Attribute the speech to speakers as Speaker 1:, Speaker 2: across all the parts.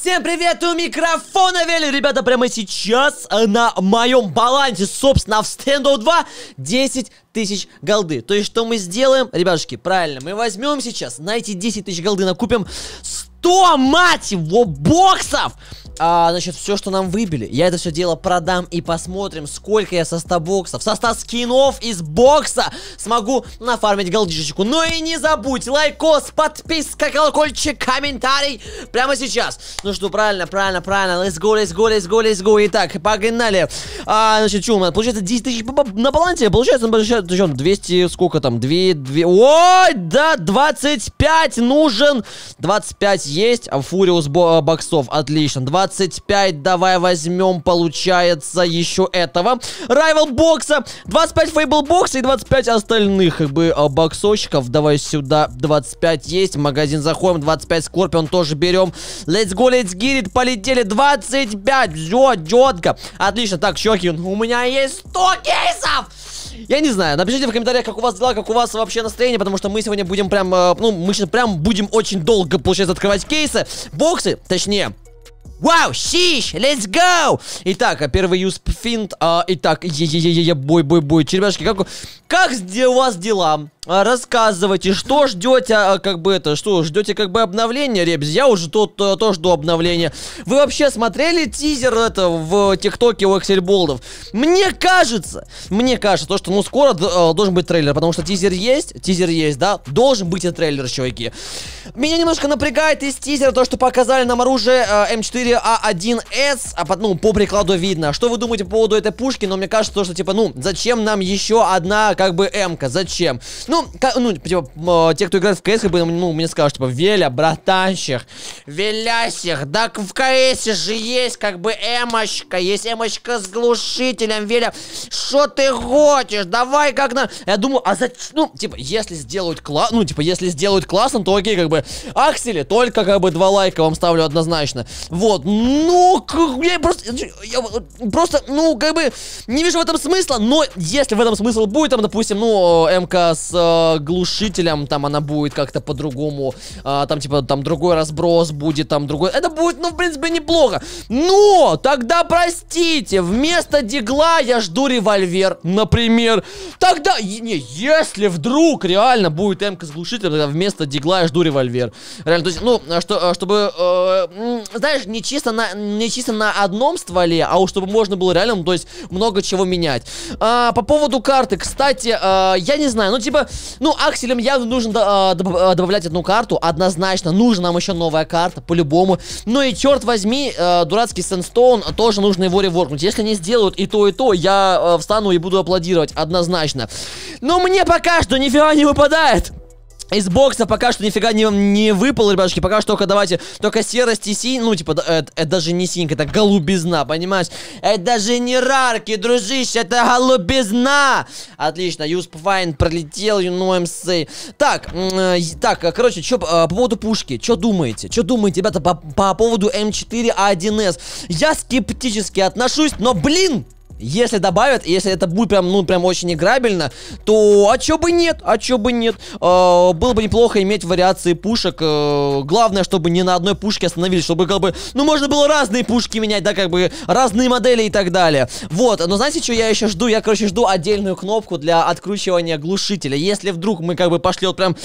Speaker 1: Всем привет, у микрофона Вели, ребята, прямо сейчас на моем балансе, собственно, в стенду 2 10 тысяч голды. То есть, что мы сделаем, ребятушки, правильно, мы возьмем сейчас, на эти 10 тысяч голды накупим 100, мать его, боксов! А, значит, все, что нам выбили, я это все дело продам и посмотрим, сколько я со 100 боксов, со 100 скинов из бокса смогу нафармить голдишечку. Ну и не забудь, лайкос, подписка, колокольчик, комментарий прямо сейчас. Ну что, правильно, правильно, правильно, let's go, let's go, let's go, let's go. Итак, погнали. А, значит, что у нас, получается 10 тысяч на балансе, получается, получается, 200, сколько там, 2, 2, ой, да, 25 нужен, 25 есть, а фуриус боксов, отлично, 20 25 давай возьмем, получается, еще этого. Райвел бокса, 25 фейбл бокса и 25 остальных, как бы, а, боксочков. Давай сюда, 25 есть, магазин заходим, 25 Скорпион тоже берем. Let's go, let's get it, полетели, 25, все, четко. Отлично, так, щеки, у меня есть 100 кейсов! Я не знаю, напишите в комментариях, как у вас дела, как у вас вообще настроение, потому что мы сегодня будем прям, э, ну, мы сейчас прям будем очень долго, получается, открывать кейсы, боксы, точнее, Вау, щищ, let's go! Итак, первый юз финт. А, итак, е-е-е-е, бой, бой, бой. Черепашки, как, как у вас дела? А, рассказывайте, что ждете, а, как бы это, что, ждете как бы обновления, ребят? Я уже тут то, тоже жду обновления. Вы вообще смотрели тизер это в ТикТоке у Эксельболдов? Мне кажется, мне кажется, то, что ну скоро э, должен быть трейлер, потому что тизер есть, тизер есть, да? Должен быть и трейлер, чуваки. Меня немножко напрягает из тизера то, что показали нам оружие э, М4А1С, а под, ну, по прикладу видно. Что вы думаете по поводу этой пушки? Но мне кажется, то, что типа, ну, зачем нам еще одна, как бы, М-ка, зачем? Ну, ну, ну, типа, те, кто играет в КС, как бы, ну, мне скажут, типа, Веля, братанчик, Велясих, да в КС же есть, как бы, эмочка, есть эмочка с глушителем, Веля, что ты хочешь, давай как на... Я думаю, а зачем, ну, типа, если сделают класс, ну, типа, если сделают классом, то окей, как бы, Аксели, только, как бы, два лайка вам ставлю однозначно. Вот, ну, я просто, я просто, ну, как бы, не вижу в этом смысла, но если в этом смысл будет, там, допустим, ну, МК с э, глушителем, там она будет как-то по-другому, э, там типа там другой разброс будет, там другой, это будет, ну в принципе неплохо, но тогда простите, вместо дигла я жду револьвер, например, тогда, не, если вдруг реально будет МК с глушителем, тогда вместо дигла я жду револьвер, реально, то есть, ну, что, э, чтобы, э, знаешь, не чисто на, не чисто на одном стволе, а уж чтобы можно было реально, ну, то есть, много чего менять. А, по поводу карты, кстати, э, я не знаю, ну, типа, ну, акселям явно нужно э, добавлять одну карту, однозначно, нужна нам еще новая карта, по-любому. Ну и черт возьми, э, дурацкий Сэнстоун, тоже нужно его реворкнуть. Если не сделают и то, и то, я э, встану и буду аплодировать, однозначно. Но мне пока что нифига не выпадает. Из бокса пока что нифига не, не выпал, ребятушки. Пока что только давайте, только серость и синь. Ну, типа, это, это даже не синька, это голубизна, понимаешь? Это даже не рарки, дружище, это голубизна. Отлично, Юсп Файн пролетел, you know I'm Так, э, так, короче, чё, э, по поводу пушки, что думаете? Что думаете, ребята, по, по поводу М4А1С? Я скептически отношусь, но, блин, если добавят, если это будет прям, ну, прям очень играбельно, то а чё бы нет, а чё бы нет. Э, было бы неплохо иметь вариации пушек. Э, главное, чтобы не на одной пушке остановились, чтобы, как бы, ну, можно было разные пушки менять, да, как бы, разные модели и так далее. Вот, но знаете, что я еще жду? Я, короче, жду отдельную кнопку для откручивания глушителя. Если вдруг мы, как бы, пошли вот прям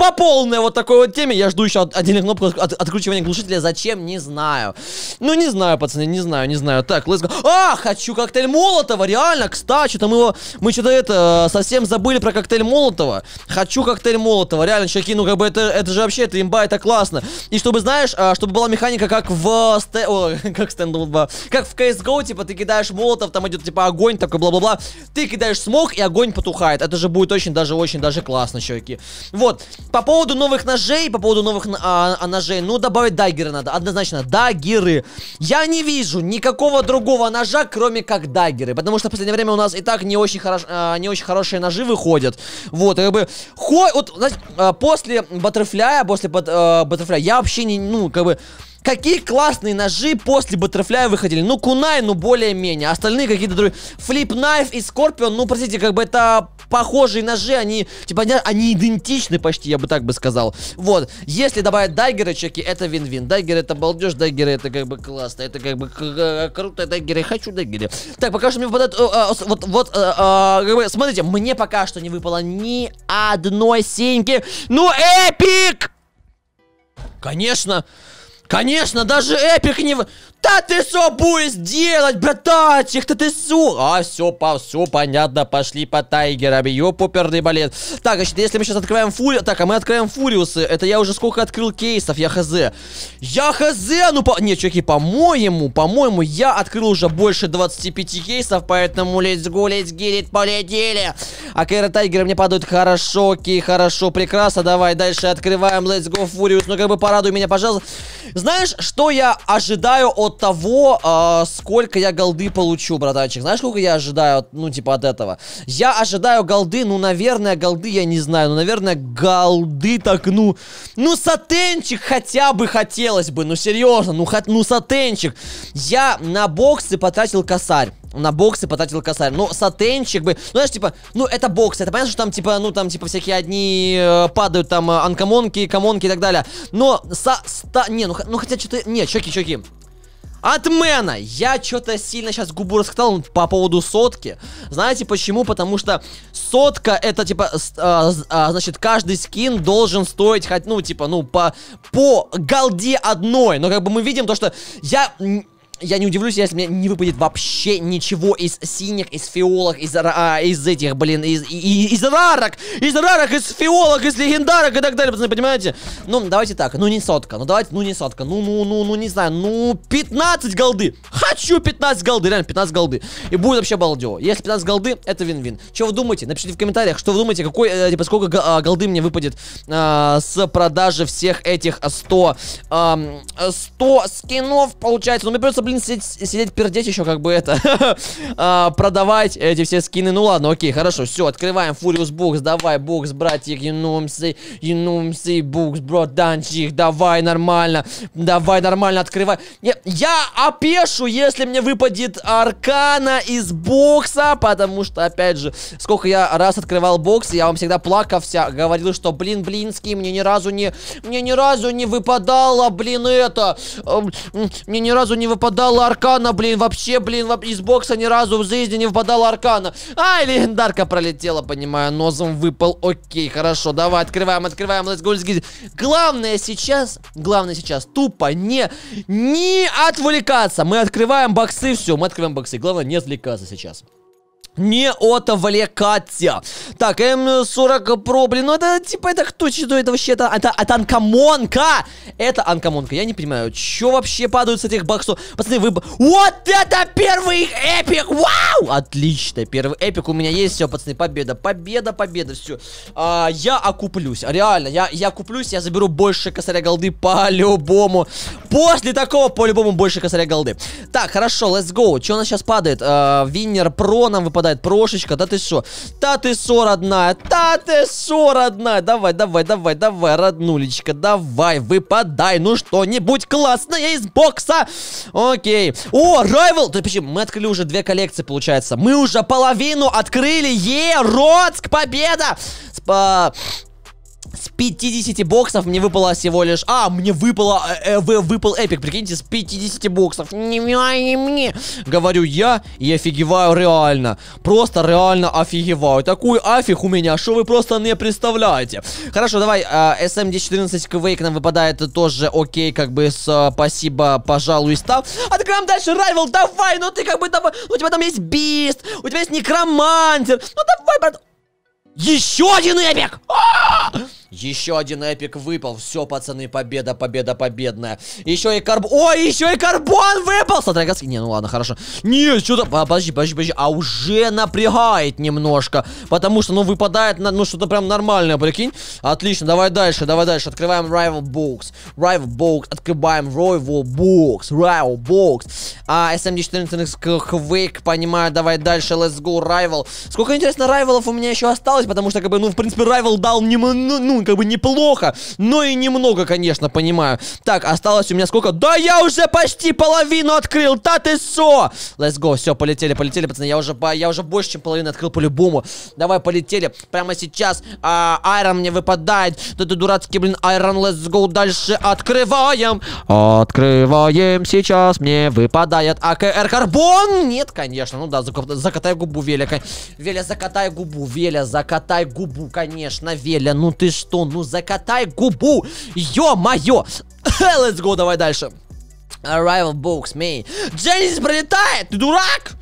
Speaker 1: по полной вот такой вот теме. Я жду еще отдельную кнопку от, откручивания глушителя. Зачем? Не знаю. Ну, не знаю, пацаны, не знаю, не знаю. Так, let's go. А, хочу коктейль Молотова, реально, кстати, там его... Мы что-то это, совсем забыли про коктейль Молотова. Хочу коктейль Молотова, реально, чуваки, ну, как бы это, это же вообще, это имба, это классно. И чтобы, знаешь, а, чтобы была механика, как в... Сте... О, как Stand 2. Как в CSGO, типа, ты кидаешь Молотов, там идет, типа, огонь такой, бла-бла-бла. Ты кидаешь смог, и огонь потухает. Это же будет очень, даже, очень, даже классно, чуваки. Вот. По поводу новых ножей, по поводу новых а, а, ножей, ну, добавить даггеры надо, однозначно, даггеры. Я не вижу никакого другого ножа, кроме как даггеры, потому что в последнее время у нас и так не очень, хорош, а, не очень хорошие ножи выходят. Вот, как бы, хо, вот, знаете, а, после баттерфляя, после бат, а, баттерфляя, я вообще не, ну, как бы... Какие классные ножи после Баттерфляя выходили. Ну, Кунай, ну, более-менее. Остальные какие-то другие. Флип Найф и Скорпион, ну, простите, как бы это похожие ножи, они, типа, они, они идентичны почти, я бы так бы сказал. Вот, если добавить дайгеры, чеки, это вин-вин. Дайгеры это балдеж, дайгеры это как бы классно, это как бы круто, дайгеры, хочу дайгеры. Так, пока что мне выпадает, э, э, вот, вот, э, как бы, смотрите, мне пока что не выпало ни одной синьки. Ну, эпик! Конечно, конечно, даже эпик не... Да ты что будешь делать, братачек? Да ты что? А, все, по, все понятно, пошли по тайгерам. Ёпуперный балет. Так, значит, если мы сейчас открываем фури... Так, а мы открываем фуриусы. Это я уже сколько открыл кейсов, я хз. Я хз, ну, по... Не, чуваки, по-моему, по-моему, я открыл уже больше 25 кейсов, поэтому let's go, let's get it, полетели. А Кэра Тайгеры мне падают хорошо, окей, хорошо, прекрасно. Давай дальше открываем, let's go, фуриус. Ну, как бы порадуй меня, пожалуйста. Знаешь, что я ожидаю от от того, э, сколько я голды получу, братанчик. Знаешь, сколько я ожидаю, ну, типа, от этого? Я ожидаю голды, ну, наверное, голды, я не знаю, ну, наверное, голды так, ну, ну, сатенчик хотя бы хотелось бы, ну, серьезно, ну, хот, ну, сатенчик. Я на боксы потратил косарь на боксы потратил косарь. Ну, сатенчик бы... Ну, знаешь, типа, ну, это боксы. Это понятно, что там, типа, ну, там, типа, всякие одни э, падают, там, э, анкомонки, комонки и так далее. Но, со... Ста... Не, ну, ну хотя что-то... Не, чуваки, чуваки. От Мэна! Я что-то сильно сейчас губу раскатал по поводу сотки. Знаете почему? Потому что сотка это типа, а, а, значит, каждый скин должен стоить хоть, ну, типа, ну, по, по голде одной. Но как бы мы видим то, что я я не удивлюсь, если мне не выпадет вообще ничего из синих, из фиолок, из, а, из этих, блин, из, из, из рарок, из рарок, из фиолок, из легендарок и так далее, пацаны, понимаете? Ну, давайте так, ну не сотка, ну давайте, ну не сотка, ну, ну, ну, ну, не знаю, ну, 15 голды. Хочу 15 голды, реально, 15 голды. И будет вообще балдео. Если 15 голды, это вин-вин. Что вы думаете? Напишите в комментариях, что вы думаете, какой, э, типа, сколько э, голды мне выпадет э, с продажи всех этих 100, э, 100 скинов, получается. Ну, мне придется, сидеть, сидеть пердеть еще как бы это, а, продавать эти все скины. Ну ладно, окей, хорошо, все, открываем Фуриус Бокс, давай, Бокс, братик, юнумсы, юнумсы, Бокс, братанчик, давай нормально, давай нормально открывай. Я, я опешу, если мне выпадет Аркана из бокса, потому что, опять же, сколько я раз открывал бокс, я вам всегда плакался, говорил, что, блин, блинский, мне ни разу не, мне ни разу не выпадало, блин, это, мне ни разу не выпадало выпадала аркана, блин, вообще, блин, из бокса ни разу в жизни не выпадала аркана. Ай, легендарка пролетела, понимаю, носом выпал. Окей, хорошо, давай, открываем, открываем, let's go. Главное сейчас, главное сейчас, тупо не, не отвлекаться. Мы открываем боксы, все, мы открываем боксы. Главное не отвлекаться сейчас. Не отвлекаться. Так, М40 Pro, блин, ну это, типа, это кто, что это вообще, это, это, это uncommon ка. Это uncommon ка, я не понимаю, что вообще падают с этих боксов. Пацаны, вы... Вот это первый эпик, вау! Отлично, первый эпик у меня есть, все, пацаны, победа, победа, победа, все. А, я окуплюсь, реально, я, я куплюсь, я заберу больше косаря голды по-любому. После такого, по-любому, больше косаря голды. Так, хорошо, let's go. Что у нас сейчас падает? А, Winner Pro нам выпадает выпадает прошечка, да ты что? Да ты что, родная? Да ты что, родная? Давай, давай, давай, давай, роднулечка, давай, выпадай, ну что-нибудь классное из бокса. Окей. О, Rival! Ты почему? Мы открыли уже две коллекции, получается. Мы уже половину открыли. Е, Роцк, победа! Спа... С 50 боксов мне выпало всего лишь... А, мне выпало... Э, э, выпал эпик, прикиньте, с 50 боксов. Не, не мне. Говорю я и офигеваю реально. Просто реально офигеваю. Такой афиг у меня, что вы просто не представляете. Хорошо, давай, э, SM1014 Квейк нам выпадает тоже окей, как бы, с, э, спасибо, пожалуйста. Открываем дальше, Райвел, давай, ну ты как бы, давай, у тебя там есть Бист, у тебя есть Некромантер. Ну давай, брат. Еще один эпик! А -а -а! Еще один эпик выпал. Все, пацаны, победа, победа, победная. Еще и карбон. Ой, еще и карбон выпал! Сатрагас... Не, ну ладно, хорошо. Не, что-то... Подожди, подожди, подожди. А уже напрягает немножко. Потому что, ну, выпадает, на, ну, что-то прям нормальное, прикинь. Отлично, давай дальше, давай дальше. Открываем Rival Box. Rival Box. Открываем Rival Box. Rival Box. А, SMD14 Quake, понимаю, давай дальше, let's go, Rival. Сколько, интересно, Райвелов у меня еще осталось, потому что, как бы, ну, в принципе, Rival дал не, ну, ну, как бы, неплохо, но и немного, конечно, понимаю. Так, осталось у меня сколько? Да я уже почти половину открыл, да ты шо? Let's go, все, полетели, полетели, пацаны, я уже, я уже больше, чем половину открыл по-любому. Давай, полетели, прямо сейчас, а, Iron мне выпадает, да ты дурацкий, блин, Iron, let's go, дальше открываем. Открываем сейчас, мне выпадает АКР Карбон. Нет, конечно, ну да, закатай губу, Веля. Веля, закатай губу, Веля, закатай губу, конечно, Веля. Ну ты что, ну закатай губу, ё-моё. Let's go, давай дальше. Arrival Box, me. Дженнис пролетает, ты дурак?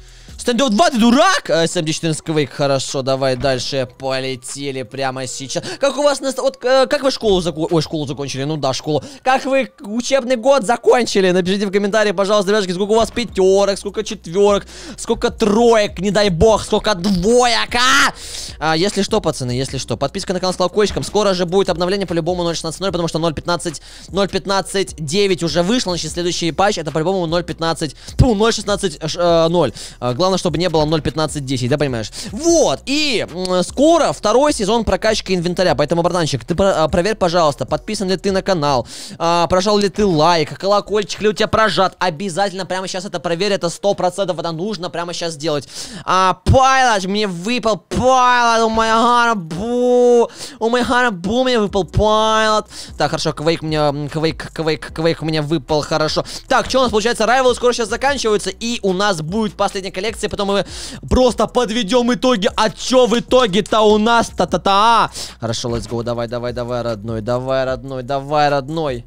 Speaker 1: Стендов 2, ты дурак? SMD14 Quake, хорошо, давай дальше. Полетели прямо сейчас. Как у вас, вот, э, как вы школу закончили? Ой, школу закончили, ну да, школу. Как вы учебный год закончили? Напишите в комментарии, пожалуйста, ребятки, сколько у вас пятерок, сколько четверок, сколько троек, не дай бог, сколько двоек, а? а если что, пацаны, если что, подписка на канал с колокольчиком. Скоро же будет обновление по-любому 0.16.0, потому что 0.15, 0.15.9 уже вышло, значит, следующий патч это по-любому 0.15, 0.16.0. Э, чтобы не было 0.15.10, да, понимаешь? Вот, и скоро второй сезон прокачки инвентаря, поэтому, братанчик, ты про а, проверь, пожалуйста, подписан ли ты на канал, а, прожал ли ты лайк, колокольчик ли у тебя прожат, обязательно прямо сейчас это проверь, это 100%, это нужно прямо сейчас сделать. А, Пайлот, мне выпал Пайлот, у моя гара бу, у моя гара бу, мне выпал Пайлот. Так, хорошо, Квейк мне, Квейк, Квейк, Квейк меня выпал, хорошо. Так, что у нас получается, Райвелы скоро сейчас заканчиваются, и у нас будет последняя коллекция реакции, потом мы просто подведем итоги. А чё в итоге-то у нас та-та-та? Хорошо, let's go, давай, давай, давай, родной, давай, родной, давай, родной.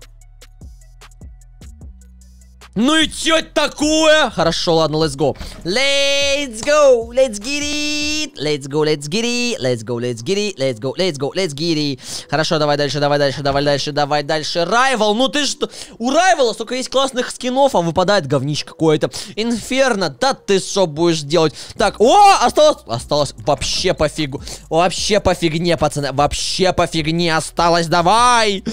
Speaker 1: Ну и чё это такое? Хорошо, ладно, let's go. Let's go, let's get it. Let's go, let's get it. Let's go, let's get it. Let's go, let's go, let's get it. Хорошо, давай дальше, давай дальше, давай дальше, давай дальше. Райвал, ну ты что? У Райвала столько есть классных скинов, а выпадает говнище какое-то. Инферно, да ты что будешь делать? Так, о, осталось, осталось вообще пофигу. Вообще по фигне, пацаны, вообще по фигне осталось, давай.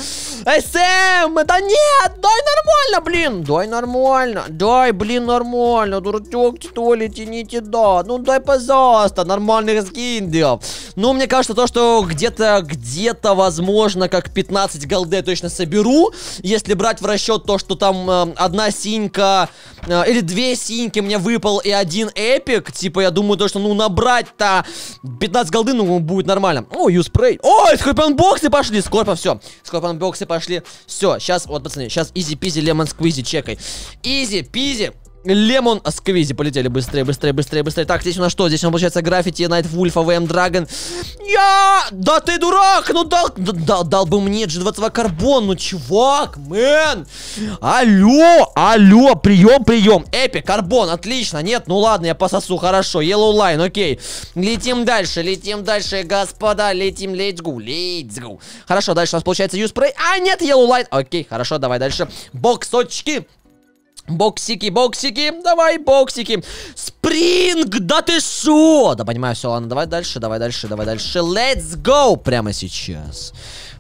Speaker 1: Сэм, это нет, дай нормально, блин, дай нормально нормально. Дай, блин, нормально. Дурачок, что ли, тяните, да. Ну, дай, пожалуйста, нормальный скин, да. Ну, мне кажется, то, что где-то, где-то, возможно, как 15 голды точно соберу. Если брать в расчет то, что там э, одна синька или две синьки мне выпал и один эпик. Типа, я думаю, то, что, ну, набрать-то 15 голды, ну, будет нормально. О, юспрей. Ой, скорпион боксы пошли. Скорпион, все. Скорпион боксы пошли. Все, сейчас, вот, пацаны, сейчас easy-peasy, lemon squeezy, чекай. Easy, peasy. Lemon squeezy полетели быстрее, быстрее, быстрее, быстрее. Так, здесь у нас что? Здесь у нас получается граффити, Night Wolf, AWM Dragon. Я! Да ты дурак! Ну дал, дал, дал бы мне G22 карбон, ну чувак, мэн! Алло, алло, прием, прием. Эпик, карбон, отлично. Нет, ну ладно, я пососу, хорошо. Yellow Line, окей. Летим дальше, летим дальше, господа, летим, let's go, let's go. Хорошо, дальше у нас получается Юспрей. А, нет, Yellow Line. Окей, хорошо, давай дальше. Боксочки. Боксики, боксики, давай, боксики. Спринг, да ты шо? Да понимаю, все, ладно, давай дальше, давай дальше, давай дальше. Let's go прямо сейчас.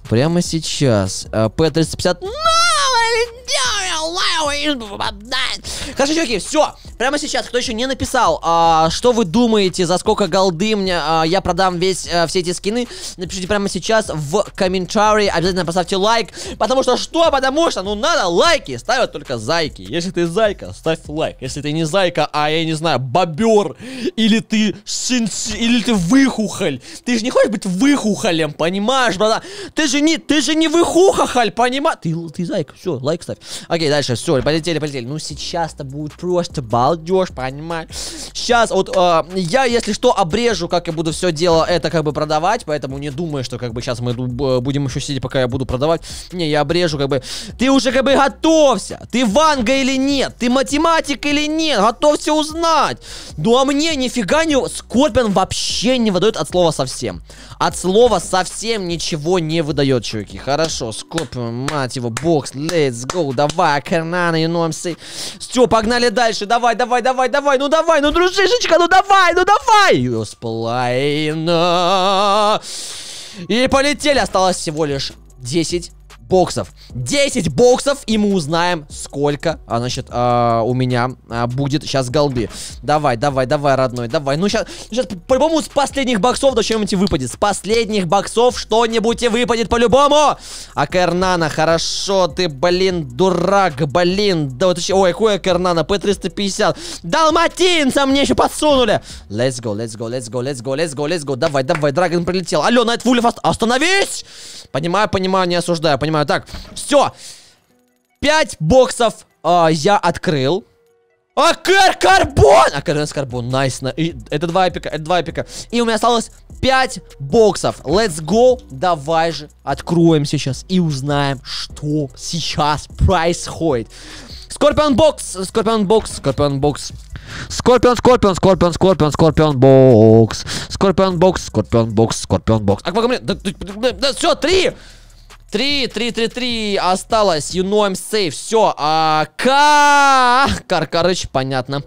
Speaker 1: Прямо сейчас. П-350. No! Хорошо, чуваки, все. Прямо сейчас, кто еще не написал, а, что вы думаете, за сколько голды мне а, я продам весь а, все эти скины, напишите прямо сейчас в комментарии. Обязательно поставьте лайк. Потому что что? Потому что, ну, надо лайки ставят только зайки. Если ты зайка, ставь лайк. Если ты не зайка, а я не знаю, бобер, или ты шинш, или ты выхухоль. Ты же не хочешь быть выхухолем, понимаешь, брата? Ты же не, ты же не выхухохоль, понимаешь? Ты, ты зайка, все, лайк ставь. Окей, дальше, все, полетели, полетели. Ну, сейчас-то будет просто балдеж, понимаешь? Сейчас, вот, э, я, если что, обрежу, как я буду все дело это как бы продавать, поэтому не думаю, что как бы сейчас мы будем еще сидеть, пока я буду продавать. Не, я обрежу, как бы. Ты уже как бы готовься. Ты ванга или нет? Ты математик или нет? Готовься узнать. Ну, а мне нифига не... Скорпион вообще не выдает от слова совсем. От слова совсем ничего не выдает, чуваки. Хорошо, Скорпион, мать его, бокс, let's go, давай, Карнана, you know. Все, погнали дальше, давай, давай, давай, давай, ну давай, ну дружишечка, ну давай, ну давай. Юсплайна. И полетели, осталось всего лишь 10 боксов. 10 боксов, и мы узнаем, сколько, а, значит, а, у меня а, будет сейчас голды. Давай, давай, давай, родной, давай. Ну, сейчас, сейчас по-любому с последних боксов да что-нибудь выпадет. С последних боксов что-нибудь и выпадет по-любому. А Кернана, хорошо, ты, блин, дурак, блин. Да вот еще, ой, какой Кернана, П-350. Далматинца мне еще подсунули. Let's go, let's go, let's go, let's go, let's go, let's go. Давай, давай, Драгон прилетел. Алло, Найт Вулев, остановись! Понимаю, понимаю, не осуждаю, понимаю. Так, все. Пять боксов э, я открыл. AKR Carbon! AKR Carbon, nice. Nice. Это два эпика, это два эпика. И у меня осталось 5 боксов. Let's go. Давай же откроем сейчас и узнаем, что сейчас происходит. Скорпион бокс, Скорпион бокс, Скорпион бокс. Скорпион, Скорпион, Скорпион, Скорпион, Скорпион бокс. Скорпион бокс, Скорпион бокс, Скорпион бокс. А как мне? Да, да, да, да, все, три! Три, три, три, три осталось. You know I'm safe. Все. А, ка... Каркарыч, понятно.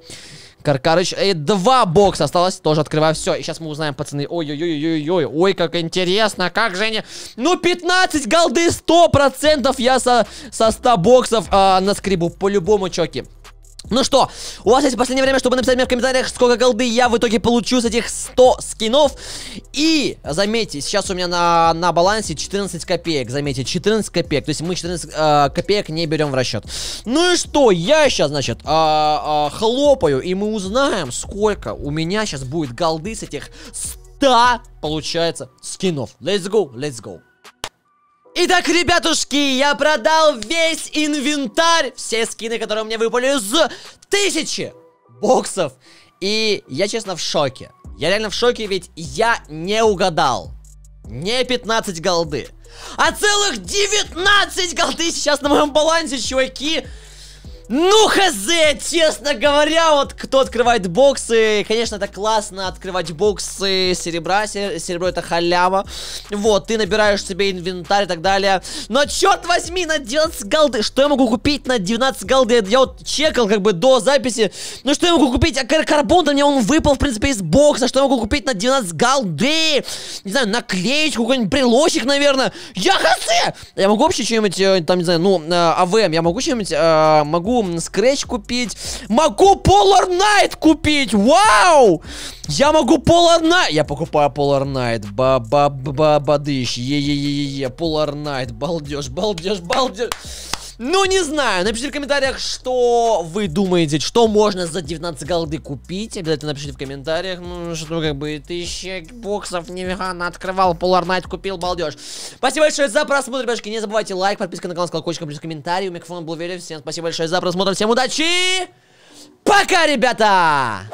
Speaker 1: Каркарыч. И два бокса осталось. Тоже открываю. Все. И сейчас мы узнаем, пацаны. Ой-ой-ой-ой-ой. Ой, как интересно. Как же они... Ну, 15 голды, 100% я со, со 100 боксов а, наскребу. По-любому, чоки. Ну что, у вас есть последнее время, чтобы написать мне в комментариях, сколько голды я в итоге получу с этих 100 скинов. И, заметьте, сейчас у меня на, на балансе 14 копеек, заметьте, 14 копеек. То есть мы 14 э, копеек не берем в расчет. Ну и что, я сейчас, значит, э, э, хлопаю, и мы узнаем, сколько у меня сейчас будет голды с этих 100, получается, скинов. Let's go, let's go. Итак, ребятушки, я продал весь инвентарь, все скины, которые меня выпали из тысячи боксов. И я, честно, в шоке. Я реально в шоке, ведь я не угадал. Не 15 голды, а целых 19 голды сейчас на моем балансе, чуваки. Ну, хз, честно говоря, вот кто открывает боксы, конечно, это классно открывать боксы серебра, серебро это халява. Вот, ты набираешь себе инвентарь и так далее. Но, черт возьми, на 19 голды, что я могу купить на 19 голды? Я вот чекал как бы до записи, ну что я могу купить? А карбон мне он выпал, в принципе, из бокса, что я могу купить на 12 голды? Не знаю, наклеечку, какой-нибудь брелочек, наверное. Я хз! Я могу вообще что-нибудь, э, там, не знаю, ну, э, АВМ, я могу что-нибудь, э, могу могу Scratch купить. Могу Polar Knight купить. Вау! Я могу Polar Knight. Я покупаю Polar Knight. Ба-ба-ба-бадыщ. Е-е-е-е. Polar Knight. Балдеж, балдеж, балдеж. Ну, не знаю. Напишите в комментариях, что вы думаете, что можно за 19 голды купить. Обязательно напишите в комментариях. Ну, что как бы тысяча боксов невегана открывал, Polar Knight купил, балдеж. Спасибо большое за просмотр, ребятушки. Не забывайте лайк, подписка на канал с колокольчиком, плюс комментарий. У микрофона был Велев. Всем спасибо большое за просмотр. Всем удачи! Пока, ребята!